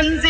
Benzi.